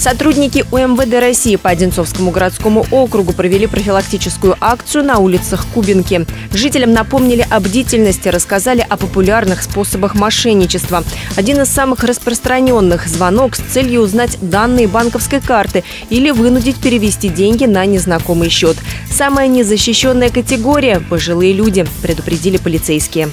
Сотрудники УМВД России по Одинцовскому городскому округу провели профилактическую акцию на улицах Кубинки. Жителям напомнили о бдительности, рассказали о популярных способах мошенничества. Один из самых распространенных – звонок с целью узнать данные банковской карты или вынудить перевести деньги на незнакомый счет. Самая незащищенная категория – пожилые люди, предупредили полицейские.